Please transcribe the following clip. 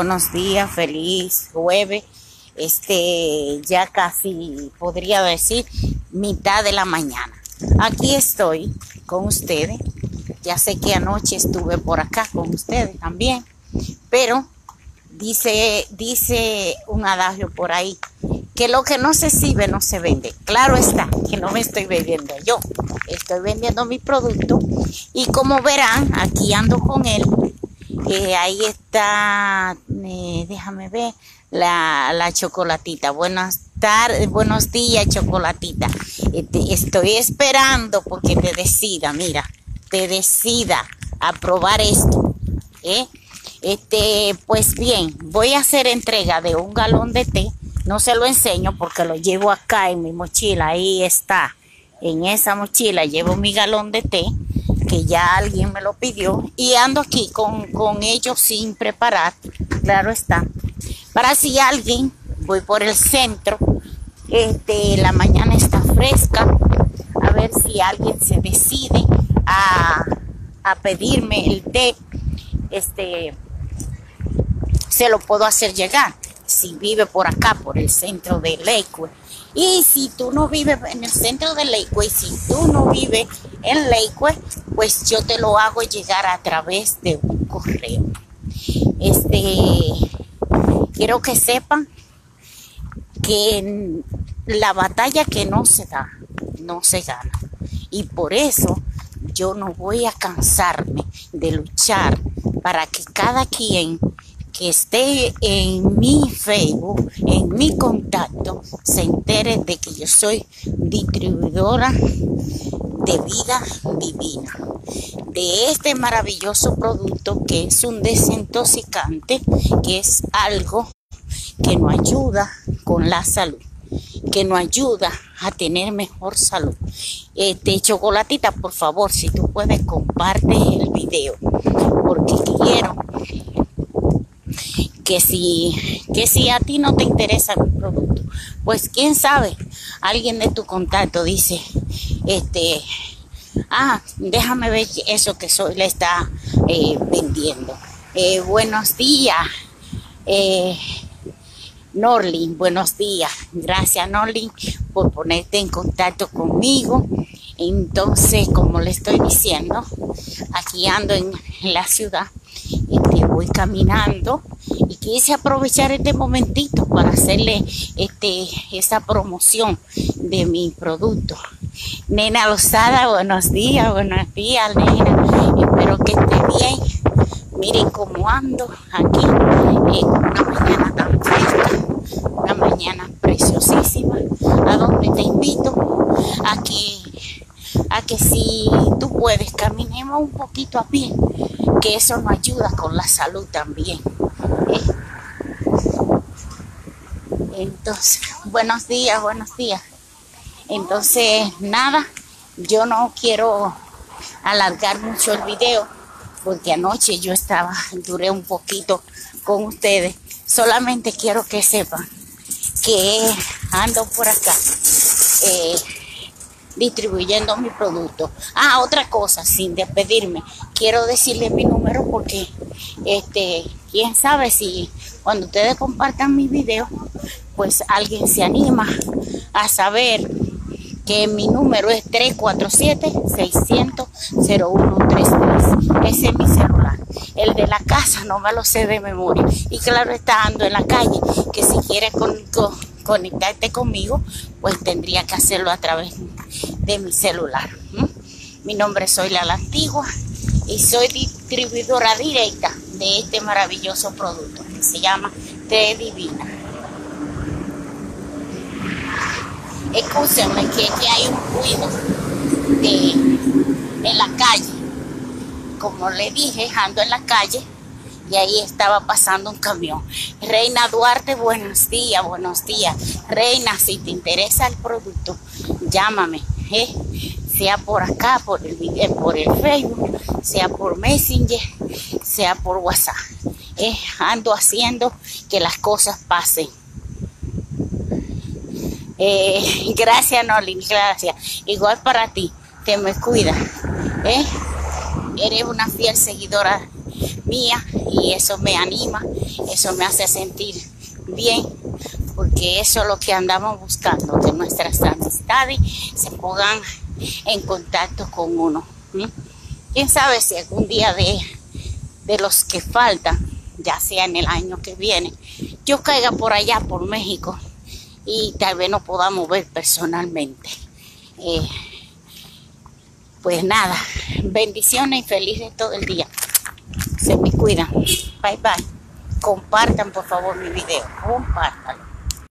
Buenos días, feliz jueves. Este, ya casi podría decir mitad de la mañana. Aquí estoy con ustedes. Ya sé que anoche estuve por acá con ustedes también, pero dice, dice un adagio por ahí que lo que no se sirve no se vende. Claro está que no me estoy vendiendo yo, estoy vendiendo mi producto y como verán, aquí ando con él eh, ahí está, déjame ver, la, la chocolatita. Buenas tardes, buenos días, chocolatita. Este, estoy esperando porque te decida, mira, te decida a probar esto. ¿eh? Este, pues bien, voy a hacer entrega de un galón de té. No se lo enseño porque lo llevo acá en mi mochila. Ahí está. En esa mochila llevo mi galón de té que ya alguien me lo pidió y ando aquí con, ellos sin preparar, claro está. Para si alguien, voy por el centro, este, la mañana está fresca, a ver si alguien se decide a, a pedirme el té, este, se lo puedo hacer llegar si vive por acá, por el centro de Lakewood. Y si tú no vives en el centro de Lakewood, si tú no vives en Lakewood, pues yo te lo hago llegar a través de un correo. Este, quiero que sepan que la batalla que no se da, no se gana. Y por eso yo no voy a cansarme de luchar para que cada quien que esté en mi Facebook, en mi contacto, se entere de que yo soy distribuidora de vida divina, de este maravilloso producto que es un desintoxicante, que es algo que nos ayuda con la salud que nos ayuda a tener mejor salud. Este chocolatita, por favor, si tú puedes comparte el video, porque quiero que si, que si a ti no te interesa mi producto, pues quién sabe, alguien de tu contacto dice, este, ah, déjame ver eso que soy, le está eh, vendiendo. Eh, buenos días, eh, Norlin, buenos días. Gracias, Norlin, por ponerte en contacto conmigo. Entonces, como le estoy diciendo, aquí ando en la ciudad este, voy caminando y quise aprovechar este momentito para hacerle este, esa promoción de mi producto. Nena Lozada, buenos días, buenos días, nena. Espero que esté bien. Miren cómo ando aquí en una mañana tan fresca, una mañana preciosísima, a donde te invito a que, a que si tú puedes, caminemos un poquito a pie que eso nos ayuda con la salud también. ¿eh? Entonces, buenos días, buenos días. Entonces, nada, yo no quiero alargar mucho el video porque anoche yo estaba, duré un poquito con ustedes. Solamente quiero que sepan que ando por acá. Eh, distribuyendo mi producto. Ah, otra cosa, sin despedirme, quiero decirle mi número porque, este, quién sabe si cuando ustedes compartan mi video, pues alguien se anima a saber que mi número es 347-600-0133. Ese es mi celular. El de la casa no me lo sé de memoria. Y claro, está ando en la calle, que si quiere con, conectarte conmigo, pues tendría que hacerlo a través de mi celular. Mi nombre es Soy la Antigua y soy distribuidora directa de este maravilloso producto que se llama Té Divina. Escúchenme que hay un ruido en la calle. Como le dije, ando en la calle y ahí estaba pasando un camión. Reina Duarte, buenos días, buenos días. Reina, si te interesa el producto, llámame. ¿eh? Sea por acá, por el, video, por el Facebook, sea por Messenger, sea por WhatsApp. ¿eh? Ando haciendo que las cosas pasen. Eh, gracias, Nolin, gracias. Igual para ti, te me cuida. ¿eh? Eres una fiel seguidora mía y eso me anima, eso me hace sentir bien, porque eso es lo que andamos buscando, que nuestras amistades se pongan en contacto con uno. Quién sabe si algún día de, de los que faltan, ya sea en el año que viene, yo caiga por allá, por México, y tal vez no podamos ver personalmente. Eh, pues nada, bendiciones y felices todo el día. Se me cuidan. Bye bye. Compartan por favor mi video. Compartan.